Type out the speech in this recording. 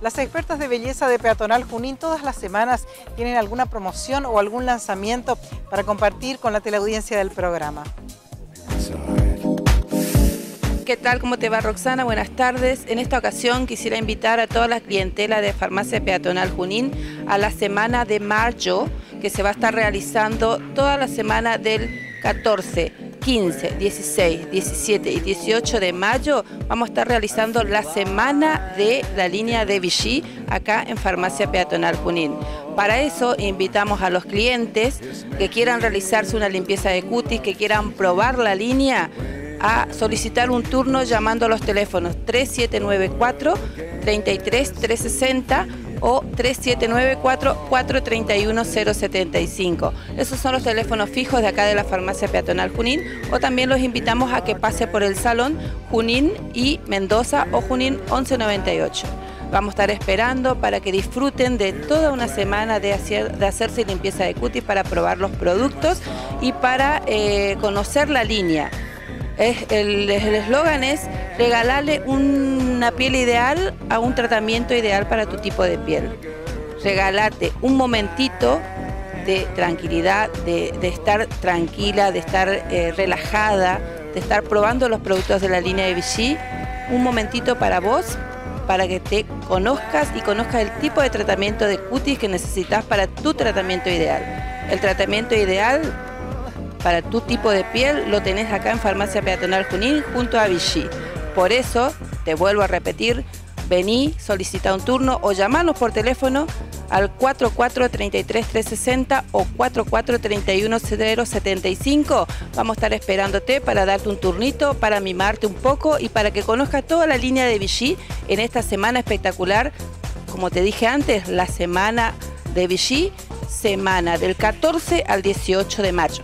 Las expertas de belleza de Peatonal Junín todas las semanas tienen alguna promoción o algún lanzamiento para compartir con la teleaudiencia del programa. ¿Qué tal? ¿Cómo te va Roxana? Buenas tardes. En esta ocasión quisiera invitar a toda la clientela de Farmacia Peatonal Junín a la semana de mayo que se va a estar realizando toda la semana del 14, 15, 16, 17 y 18 de mayo. Vamos a estar realizando la semana de la línea de Vichy acá en Farmacia Peatonal Junín. Para eso invitamos a los clientes que quieran realizarse una limpieza de cutis, que quieran probar la línea a solicitar un turno llamando a los teléfonos 3794 33360 o 3794-431-075. Esos son los teléfonos fijos de acá de la farmacia peatonal Junín o también los invitamos a que pase por el salón Junín y Mendoza o Junín 1198. Vamos a estar esperando para que disfruten de toda una semana de, hacer, de hacerse limpieza de cutis para probar los productos y para eh, conocer la línea el eslogan es regalarle una piel ideal a un tratamiento ideal para tu tipo de piel. Regalate un momentito de tranquilidad, de, estar tranquila, de estar eh, relajada, de estar probando los productos de la línea de Vichy, un momentito para vos, para que te conozcas y conozcas el tipo de tratamiento de cutis que necesitas para tu tratamiento ideal. El tratamiento ideal para tu tipo de piel lo tenés acá en Farmacia Peatonal Junín junto a Vichy. Por eso, te vuelvo a repetir, vení, solicita un turno o llamanos por teléfono al 4433-360 o 4431-075. Vamos a estar esperándote para darte un turnito, para mimarte un poco y para que conozcas toda la línea de Vichy en esta semana espectacular. Como te dije antes, la semana de Vichy, semana del 14 al 18 de mayo.